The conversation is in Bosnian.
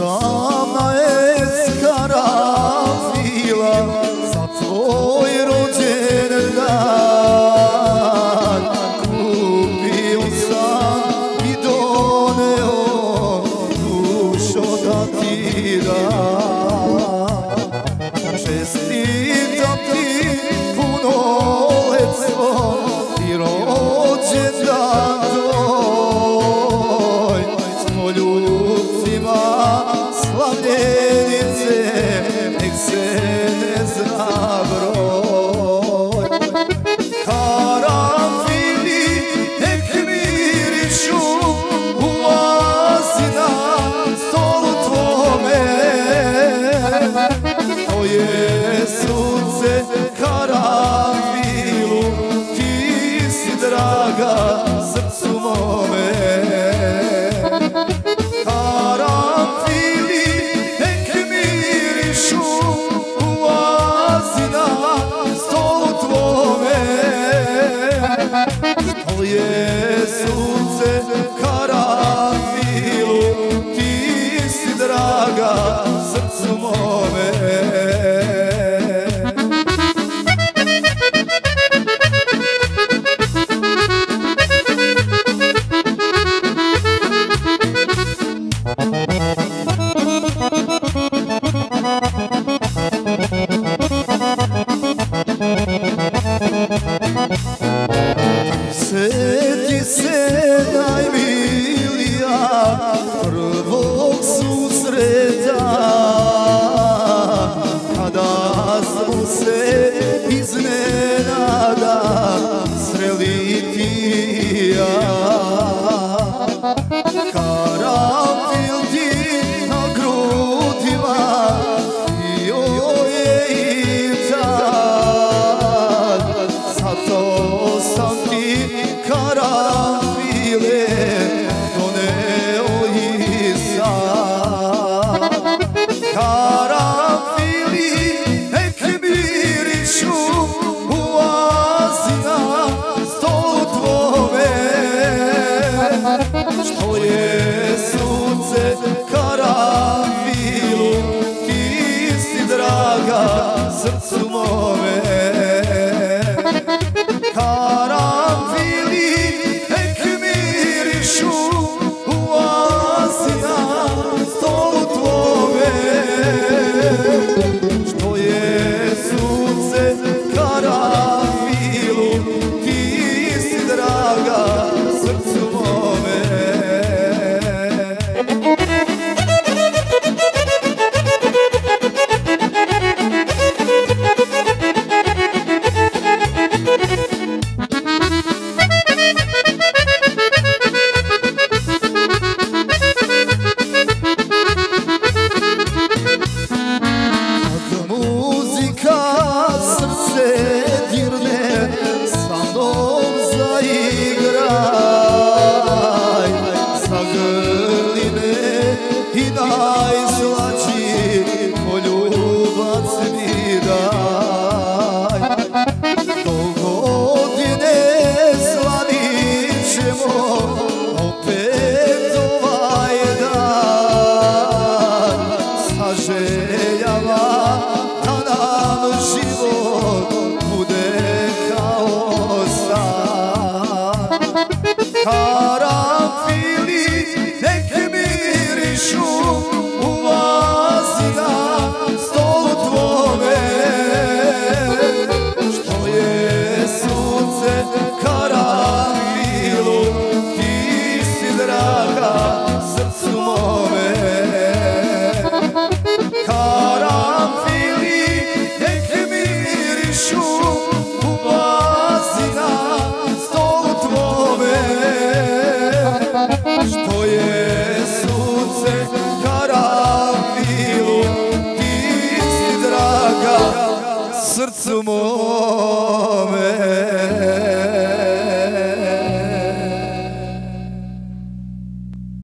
song zırt more. srcu mome. grline i daj slači po ljubac mi daj. Do godine slavit ćemo opet ovaj dan sa željama srcu mome.